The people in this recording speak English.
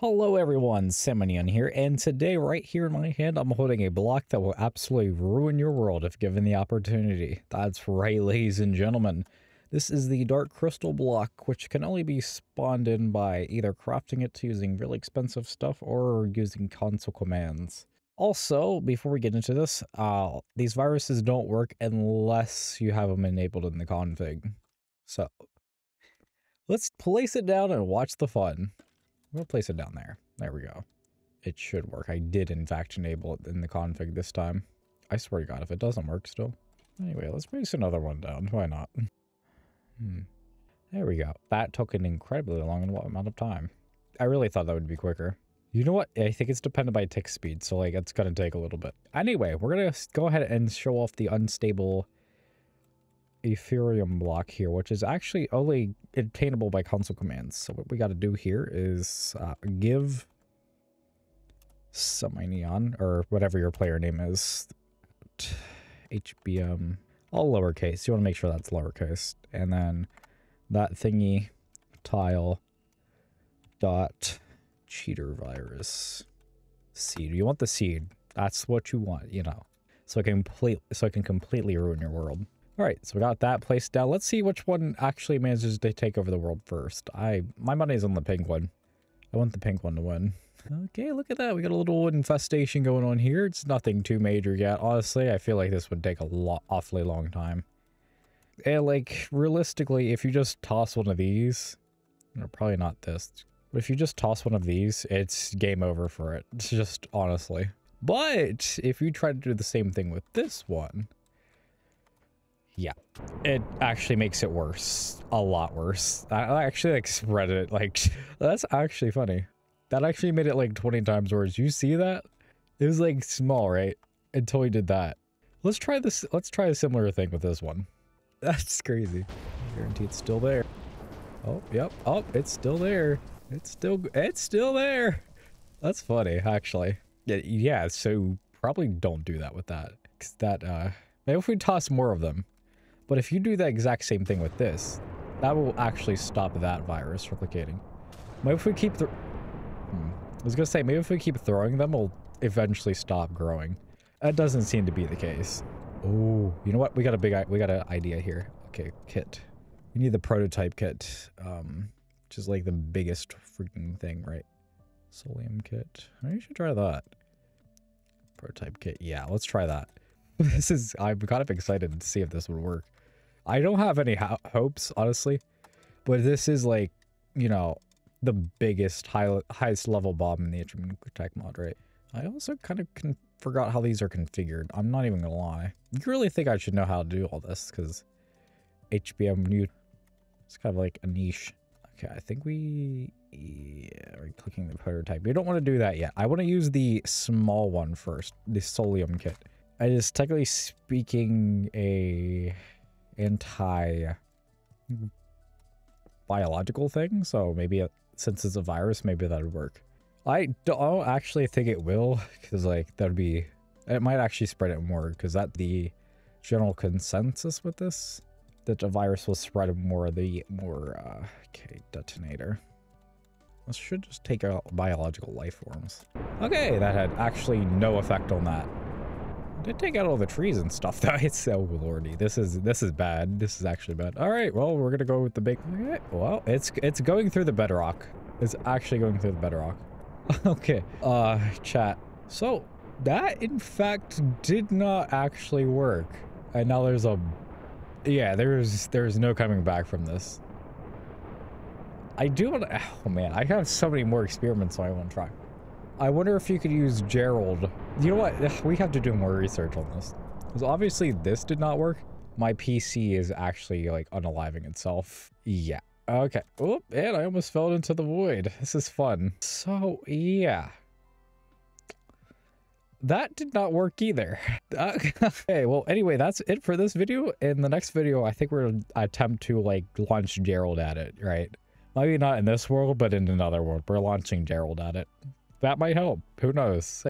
Hello everyone, Semi Neon here, and today right here in my hand I'm holding a block that will absolutely ruin your world if given the opportunity. That's right ladies and gentlemen. This is the Dark Crystal block, which can only be spawned in by either crafting it using really expensive stuff or using console commands. Also, before we get into this, uh, these viruses don't work unless you have them enabled in the config. So, let's place it down and watch the fun. We'll place it down there. There we go. It should work. I did, in fact, enable it in the config this time. I swear to God, if it doesn't work still. Anyway, let's place another one down. Why not? Hmm. There we go. That took an incredibly long amount of time. I really thought that would be quicker. You know what? I think it's dependent by tick speed, so like it's gonna take a little bit. Anyway, we're gonna go ahead and show off the unstable Ethereum block here, which is actually only obtainable by console commands. So what we got to do here is uh, give semi neon or whatever your player name is, HBM, all lowercase. You want to make sure that's lowercase, and then that thingy tile dot cheater virus seed. You want the seed. That's what you want, you know. So it can complete so it can completely ruin your world. All right, so we got that placed down. Let's see which one actually manages to take over the world first. I My money's on the pink one. I want the pink one to win. Okay, look at that. We got a little infestation going on here. It's nothing too major yet. Honestly, I feel like this would take a lot, awfully long time. And like, realistically, if you just toss one of these, or probably not this, but if you just toss one of these, it's game over for it. It's just honestly. But if you try to do the same thing with this one, yeah, it actually makes it worse. A lot worse. I actually like spread it. Like, that's actually funny. That actually made it like 20 times worse. You see that? It was like small, right? Until we did that. Let's try this. Let's try a similar thing with this one. That's crazy. Guarantee it's still there. Oh, yep. Oh, it's still there. It's still, it's still there. That's funny, actually. Yeah, so probably don't do that with that. Cause that, uh, maybe if we toss more of them, but if you do the exact same thing with this, that will actually stop that virus replicating. Maybe if we keep the... Hmm. I was gonna say, maybe if we keep throwing them, we'll eventually stop growing. That doesn't seem to be the case. Oh, you know what? We got a big, we got an idea here. Okay, kit. We need the prototype kit, um, which is like the biggest freaking thing, right? Solinium kit. You should try that. Prototype kit. Yeah, let's try that. this is, I'm kind of excited to see if this would work. I don't have any ho hopes, honestly, but this is like, you know, the biggest, high, highest level bomb in the Atrium Tech mod, right? I also kind of forgot how these are configured. I'm not even gonna lie. You really think I should know how to do all this because HBM new, it's kind of like a niche. Okay, I think we, yeah, we're clicking the prototype. We don't want to do that yet. I want to use the small one first, the Solinium kit. It is technically speaking a anti biological thing, so maybe it, since it's a virus, maybe that would work. I don't actually think it will, because like that would be, it might actually spread it more, because that the general consensus with this, that a virus will spread more the more, uh, okay, detonator. This should just take out biological life forms. Okay, that had actually no effect on that. Did take out all the trees and stuff though. It's oh lordy. This is this is bad. This is actually bad. Alright, well we're gonna go with the big okay. well it's it's going through the bedrock. It's actually going through the bedrock. okay. Uh chat. So that in fact did not actually work. And now there's a yeah, there's there's no coming back from this. I do want to, oh man, I have so many more experiments so I want to try. I wonder if you could use Gerald. You know what? We have to do more research on this. Because obviously this did not work. My PC is actually like unaliving itself. Yeah. Okay. Oh, and I almost fell into the void. This is fun. So, yeah. That did not work either. Uh, okay, well, anyway, that's it for this video. In the next video, I think we're going to attempt to, like, launch Gerald at it, right? Maybe not in this world, but in another world. We're launching Gerald at it that might help. Who knows?